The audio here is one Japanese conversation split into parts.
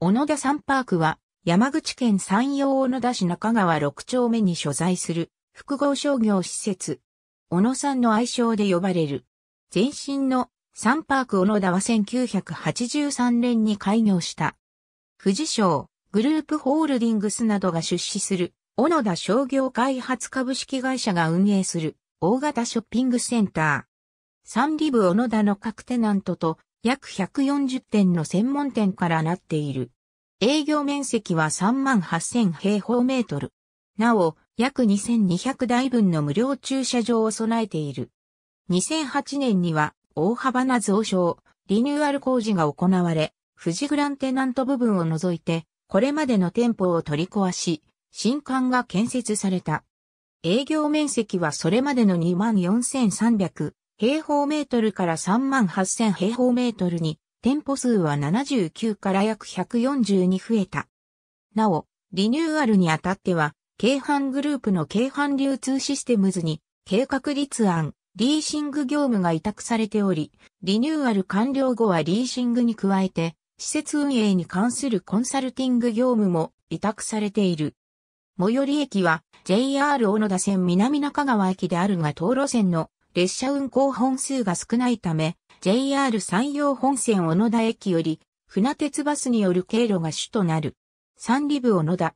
小野田山パークは山口県山陽小野田市中川6丁目に所在する複合商業施設。小野さんの愛称で呼ばれる。前身のサンパーク小野田は1983年に開業した。富士商、グループホールディングスなどが出資する小野田商業開発株式会社が運営する大型ショッピングセンター。サンリブ小野田の各テナントと約140店の専門店からなっている。営業面積は3万8000平方メートル。なお、約2200台分の無料駐車場を備えている。2008年には大幅な増床、リニューアル工事が行われ、富士グランテナント部分を除いて、これまでの店舗を取り壊し、新館が建設された。営業面積はそれまでの24,300平方メートルから3万8000平方メートルに、店舗数は79から約140に増えた。なお、リニューアルにあたっては、京阪グループの京阪流通システムズに、計画立案、リーシング業務が委託されており、リニューアル完了後はリーシングに加えて、施設運営に関するコンサルティング業務も委託されている。最寄り駅は JR 小野田線南中川駅であるが東路線の列車運行本数が少ないため、JR 山陽本線小野田駅より船鉄バスによる経路が主となる。サンリブ小野田。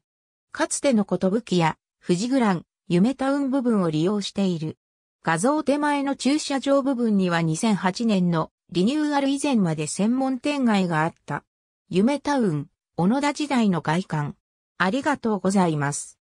かつてのことぶきや富士グラン、夢タウン部分を利用している。画像手前の駐車場部分には2008年のリニューアル以前まで専門店街があった。夢タウン、小野田時代の外観。ありがとうございます。